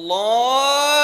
Allah